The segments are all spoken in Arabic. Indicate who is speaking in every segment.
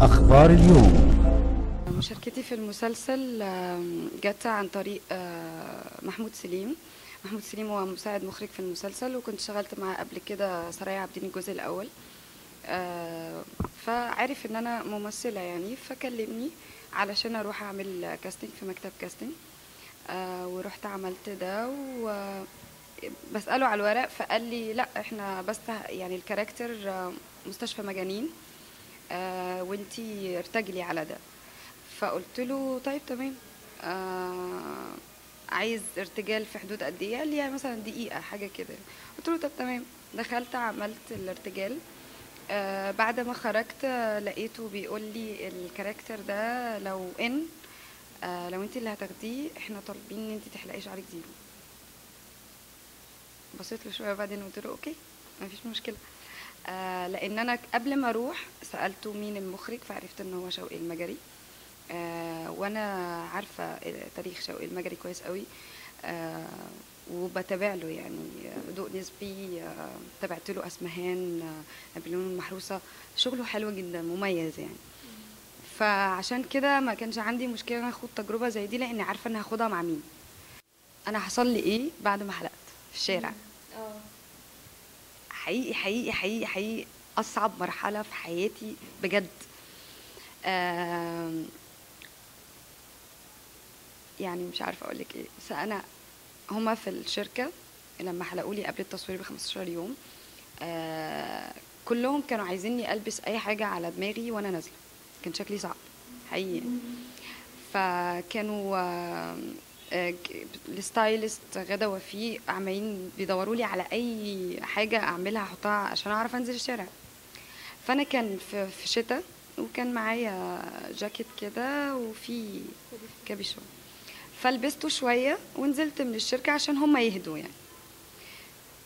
Speaker 1: أخبار اليوم.
Speaker 2: مشاركتي في المسلسل جت عن طريق آه، محمود سليم. محمود سليم هو مساعد مخرج في المسلسل وكنت اشتغلت معاه قبل كده سرايا عابدين الجزء الأول. آه، فعرف إن أنا ممثلة يعني فكلمني علشان أروح أعمل كاستنج في مكتب كاستنج آه، ورحت عملت ده و بسأله على الورق فقال لي لا إحنا بس يعني ال character مستشفى مجانين. آه، وانتي ارتجلي على ده. فقلت له طيب تمام. آه عايز ارتجال في حدود قد إيه؟ قال لي يعني مثلا دقيقة حاجة كده. قلت له طب تمام. دخلت عملت الارتجال. آه بعد ما خرجت لقيته بيقول لي ال character ده لو إن آه لو انت اللي هتاخديه إحنا طالبين ان انت تحلقي شعرك زيرو بصيت له شوية وبعدين قلت له أوكي مفيش مشكلة. آه لأن أنا قبل ما أروح سألته مين المخرج فعرفت إن هو شوقي المجري. آه وأنا عارفة تاريخ شوقي المجري كويس قوي. آه وبتابع له يعني آه، ضوء نسبي آه تابعت له أسمهان آه نابليون المحروسة. شغله حلو جدا مميز يعني. فعشان كده ما كانش عندي مشكلة إن اخد تجربة زي دي لأني عارفة ان هاخدها مع مين. أنا حصل لي إيه بعد ما حلقت في الشارع. حقيقي حقيقي حقيقي حقيقي أصعب مرحلة في حياتي بجد. يعني مش عارفة أقول لك إيه. بس أنا هما في الشركة لما حلقوا لي قبل التصوير ب 15 يوم آه كلهم كانوا عايزيني ألبس أي حاجة على دماغي وأنا نازلة. كان شكلي صعب حقيقي. فكانوا ال stylist غدا وفي عمالين بيدوروا لي على أي حاجة أعملها أحطها عشان أعرف أنزل الشارع. فأنا كان في في شتاء وكان معايا جاكيت كده وفي كابيشون فلبسته شوية ونزلت من الشركة عشان هم يهدوا يعني.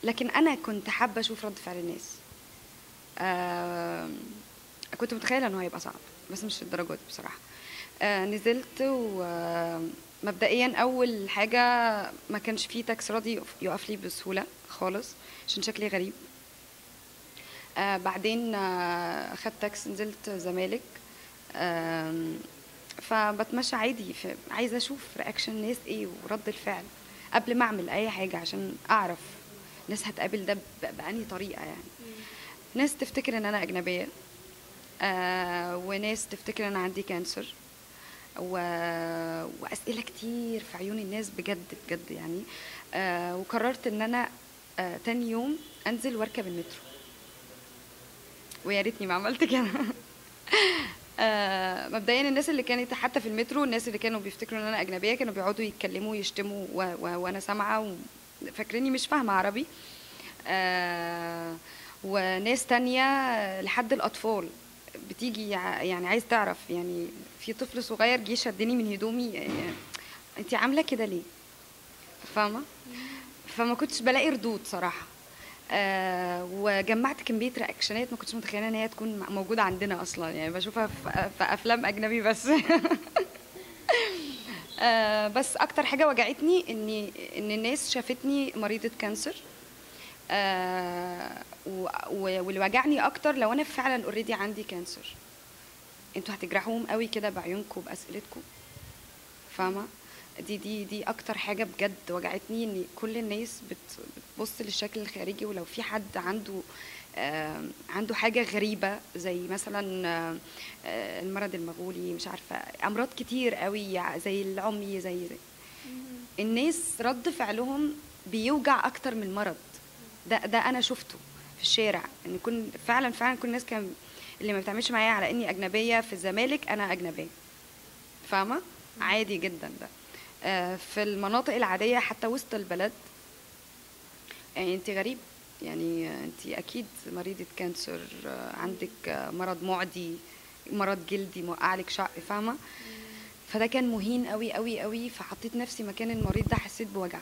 Speaker 2: لكن أنا كنت حابة أشوف رد فعل الناس. آم، كنت متخيلة إنه هيبقى صعب بس مش الدرجات بصراحة. آه نزلت ومبدئيا أول حاجة ما كانش فيه تاكس راضي يقف- لي بسهولة خالص عشان شكلي غريب. آه بعدين آه اخدت تاكس نزلت زمالك. آم، فبتمشى عادي. عايزة أشوف reaction الناس إيه ورد الفعل قبل ما أعمل أي حاجة عشان أعرف الناس هتقابل ده بأنهي طريقة يعني. ناس تفتكر إن أنا أجنبية. آه وناس تفتكر إن أنا عندي كانسر و... وأسئلة كتير في عيون الناس بجد بجد يعني. آه وقررت إن أنا آه تاني يوم أنزل وأركب المترو. ويا ريتني ما عملت كده. آه مبدئيا الناس اللي كانت حتى في المترو الناس اللي كانوا بيفتكروا إن أنا أجنبية كانوا بيقعدوا يتكلموا ويشتموا و... و... وأنا سامعة وفاكريني مش فاهمة عربي. آه وناس تانية لحد الأطفال. بتيجي يع- يعني عايز تعرف يعني في طفل صغير جه شدني من هدومي يعني انت عاملة كده ليه؟ فاهمة؟ فما كنتش بلاقي ردود صراحة. آه وجمعت كمية رياكشنات ما كنتش متخيلة إن هي تكون م- موجودة عندنا أصلا يعني بشوفها في, أفلام أجنبي بس. آه بس أكتر حاجة وجعتني ان إن الناس شافتني مريضة cancer. آه واللي وجعني أكتر لو أنا فعلا already عندي cancer أنتوا هتجرحوهم قوي كده بعيونكم بأسئلتكم. فاهمة؟ دي دي دي أكتر حاجة بجد وجعتني إن كل الناس بت- بتبص للشكل الخارجي ولو في حد عنده آه عنده حاجة غريبة زي مثلا آه آه، المرض المغولي مش عارفة أمراض كتير قوي زي العمي زي, زي. الناس رد فعلهم بيوجع أكتر من المرض. ده ده أنا شفته في الشارع. إن كن فعلا فعلا كل الناس كان اللي ما بتعملش معايا على إني أجنبية في الزمالك أنا أجنبية. فاهمة؟ عادي جدا ده. آه، في المناطق العادية حتى وسط البلد يعني انت غريب. يعني انت أكيد مريضة كانسر آه، عندك آه، مرض معدي مرض جلدي موقع لك شعر فاهمة؟ فده كان مهين قوي قوي قوي فحطيت نفسي مكان المريض ده حسيت بوجع.